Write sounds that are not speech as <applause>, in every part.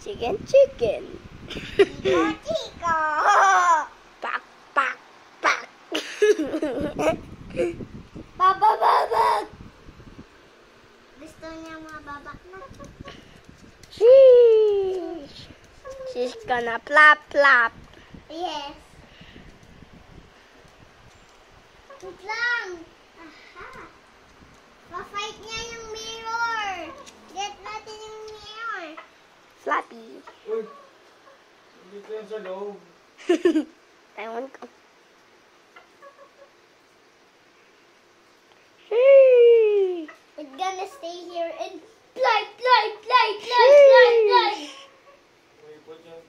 Chicken, chicken. Chico, Chico. Bak, bak, bak. Baba, babak. Gusto niya mababak na. Sheesh. She's gonna plop, plop. Yes. Wait lang. Aha. Ma-fight niya yung Uy! Hindi ko yan sa loob. <laughs> Ewan ko. Sheesh. We're gonna stay here and play, fly, fly, fly, fly, fly. Umipot yan.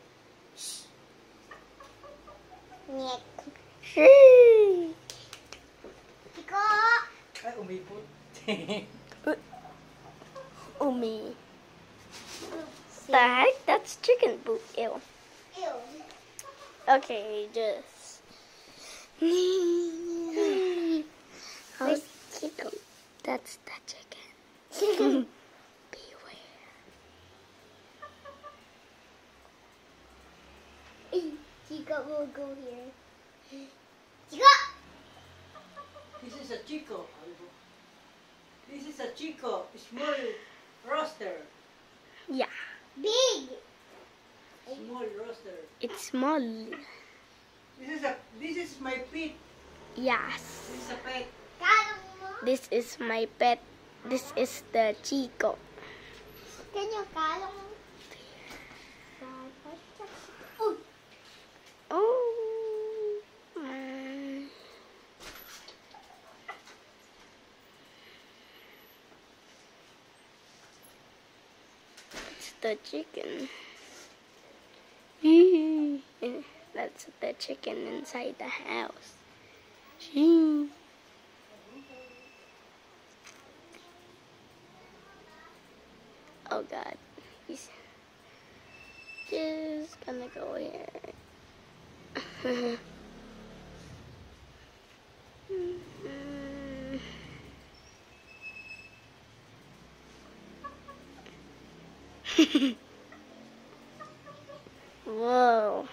Nyek. Sheesh. Chico. Ay, umipot. <laughs> Umi. The heck? That's chicken poop. Ew. Ew. Okay, just. <laughs> How's chicken? That's the chicken. <laughs> Beware. Chico will go here. Chico! This is a Chico. This is a Chico, small roaster. Yeah, Big! Small roaster. it's small. This is a this is my pet. Yes. This is a pet. Kala? This is my pet. This is the Chico. Can you kala mo? Oh, Oh. mm. It's the chicken. Eh, that's the chicken inside the house. Oh god. He's just gonna go here. <laughs> Whoa.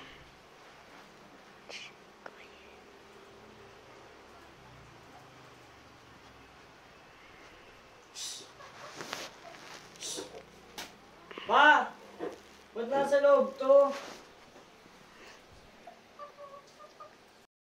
Ma! Ba't nasa loob to?